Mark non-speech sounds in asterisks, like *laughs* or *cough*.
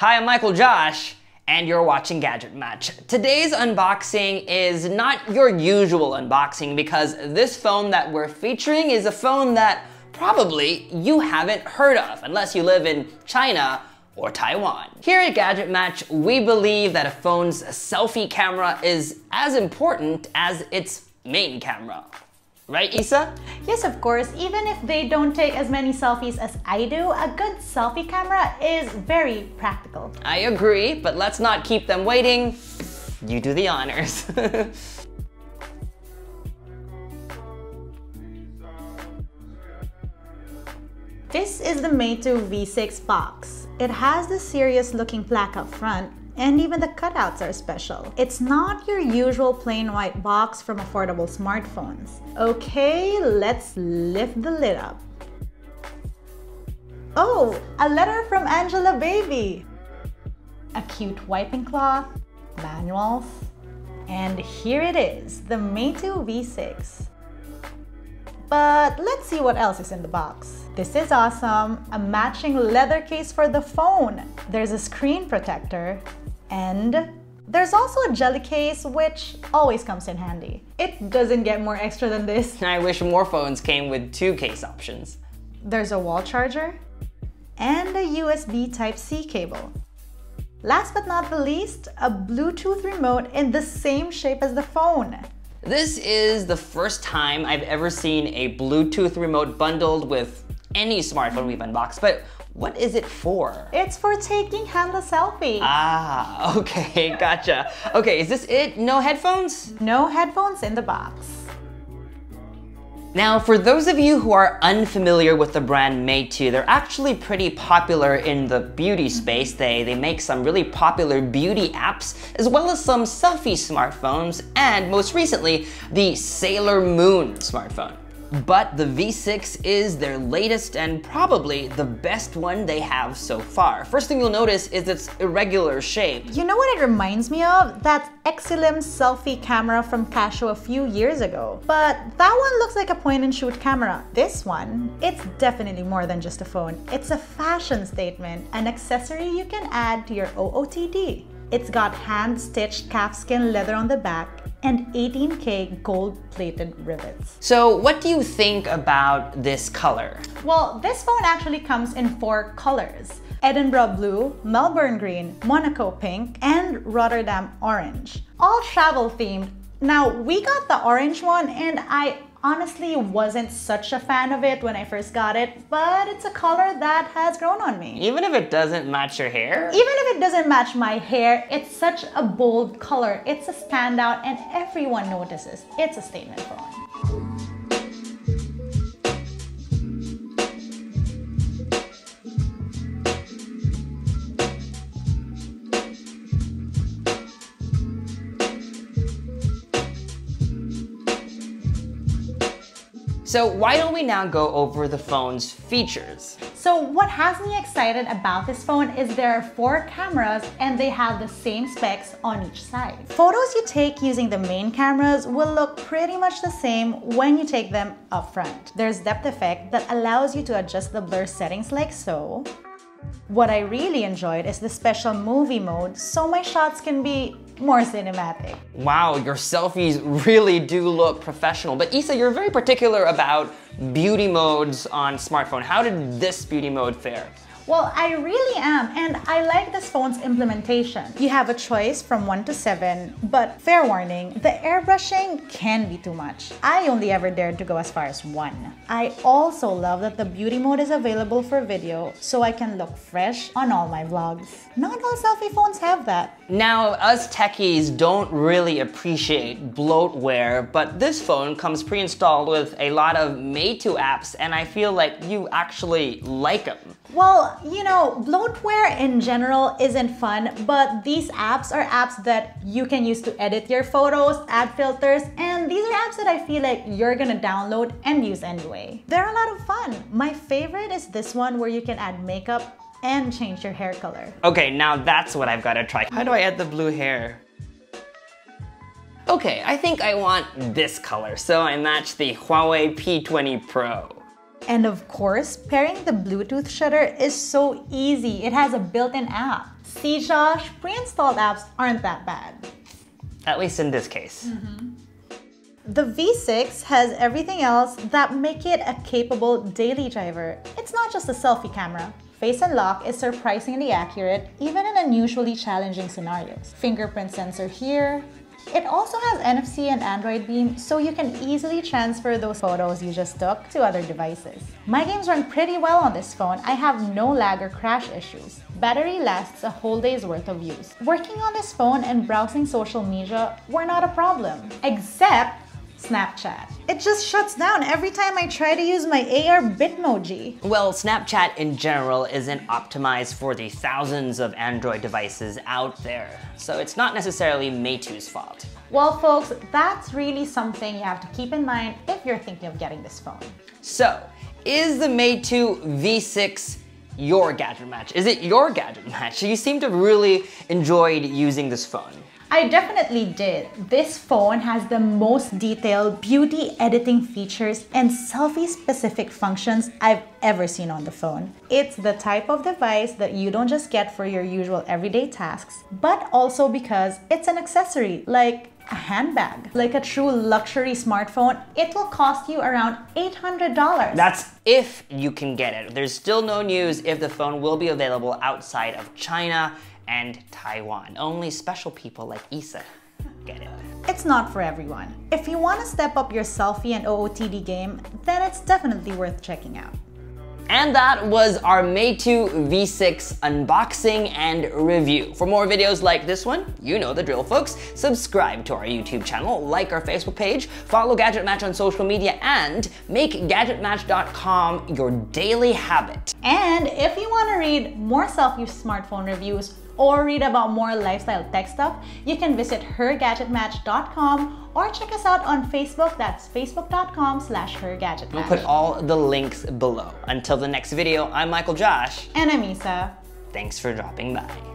Hi, I'm Michael Josh, and you're watching Gadget Match. Today's unboxing is not your usual unboxing because this phone that we're featuring is a phone that probably you haven't heard of unless you live in China or Taiwan. Here at Gadget Match, we believe that a phone's selfie camera is as important as its main camera. Right, Isa? Yes, of course. Even if they don't take as many selfies as I do, a good selfie camera is very practical. I agree, but let's not keep them waiting. You do the honors. *laughs* this is the Meitu V6 box. It has the serious looking plaque up front and even the cutouts are special. It's not your usual plain white box from affordable smartphones. Okay, let's lift the lid up. Oh, a letter from Angelababy. A cute wiping cloth, manuals, and here it is, the Meitu V6. But let's see what else is in the box. This is awesome, a matching leather case for the phone. There's a screen protector, and there's also a jelly case, which always comes in handy. It doesn't get more extra than this. I wish more phones came with two case options. There's a wall charger and a USB Type-C cable. Last but not the least, a Bluetooth remote in the same shape as the phone. This is the first time I've ever seen a Bluetooth remote bundled with any smartphone we've unboxed, but what is it for? It's for taking handle selfie. Ah, *laughs* okay, gotcha. Okay, is this it? No headphones? No headphones in the box. Now, for those of you who are unfamiliar with the brand Meitu, they're actually pretty popular in the beauty space. They, they make some really popular beauty apps, as well as some selfie smartphones, and most recently, the Sailor Moon smartphone. But the V6 is their latest and probably the best one they have so far. First thing you'll notice is its irregular shape. You know what it reminds me of? That Exilim selfie camera from Casio a few years ago. But that one looks like a point and shoot camera. This one, it's definitely more than just a phone. It's a fashion statement, an accessory you can add to your OOTD. It's got hand-stitched calfskin leather on the back and 18K gold-plated rivets. So what do you think about this color? Well, this phone actually comes in four colors. Edinburgh blue, Melbourne green, Monaco pink, and Rotterdam orange. All travel themed. Now, we got the orange one and I honestly wasn't such a fan of it when I first got it, but it's a color that has grown on me. Even if it doesn't match your hair? Even if it doesn't match my hair, it's such a bold color. It's a standout and everyone notices. It's a statement phone. So why don't we now go over the phone's features? So what has me excited about this phone is there are four cameras and they have the same specs on each side. Photos you take using the main cameras will look pretty much the same when you take them up front. There's depth effect that allows you to adjust the blur settings like so. What I really enjoyed is the special movie mode so my shots can be more cinematic. Wow, your selfies really do look professional. But Isa, you're very particular about beauty modes on smartphone. How did this beauty mode fare? Well, I really am, and I like this phone's implementation. You have a choice from 1 to 7, but fair warning, the airbrushing can be too much. I only ever dared to go as far as 1. I also love that the beauty mode is available for video, so I can look fresh on all my vlogs. Not all selfie phones have that. Now, us techies don't really appreciate bloatware, but this phone comes pre-installed with a lot of Meitu apps, and I feel like you actually like them. Well, you know, bloatware in general isn't fun, but these apps are apps that you can use to edit your photos, add filters, and these are apps that I feel like you're gonna download and use anyway. They're a lot of fun. My favorite is this one where you can add makeup and change your hair color. Okay, now that's what I've gotta try. How do I add the blue hair? Okay, I think I want this color, so I match the Huawei P20 Pro. And of course, pairing the Bluetooth shutter is so easy. It has a built-in app. See Josh, pre-installed apps aren't that bad. At least in this case. Mm-hmm. The V6 has everything else that make it a capable daily driver. It's not just a selfie camera. Face unlock is surprisingly accurate even in unusually challenging scenarios. Fingerprint sensor here. It also has NFC and Android Beam so you can easily transfer those photos you just took to other devices. My games run pretty well on this phone. I have no lag or crash issues. Battery lasts a whole day's worth of use. Working on this phone and browsing social media were not a problem, except Snapchat. It just shuts down every time I try to use my AR Bitmoji. Well, Snapchat in general isn't optimized for the thousands of Android devices out there, so it's not necessarily Meitu's fault. Well, folks, that's really something you have to keep in mind if you're thinking of getting this phone. So, is the Meitu V6 your gadget match? Is it your gadget match? You seem to have really enjoyed using this phone. I definitely did. This phone has the most detailed beauty editing features and selfie specific functions I've ever seen on the phone. It's the type of device that you don't just get for your usual everyday tasks, but also because it's an accessory like a handbag. Like a true luxury smartphone, it will cost you around $800. That's if you can get it. There's still no news if the phone will be available outside of China and Taiwan. Only special people like Isa get it. It's not for everyone. If you want to step up your selfie and OOTD game, then it's definitely worth checking out. And that was our Meitu V6 unboxing and review. For more videos like this one, you know the drill folks, subscribe to our YouTube channel, like our Facebook page, follow Gadget Match on social media, and make GadgetMatch.com your daily habit. And if you want to read more selfie smartphone reviews or read about more lifestyle tech stuff, you can visit hergadgetmatch.com or check us out on Facebook. That's facebook.com slash hergadgetmatch. We'll put all the links below. Until the next video, I'm Michael Josh. And I'm Isa. Thanks for dropping by.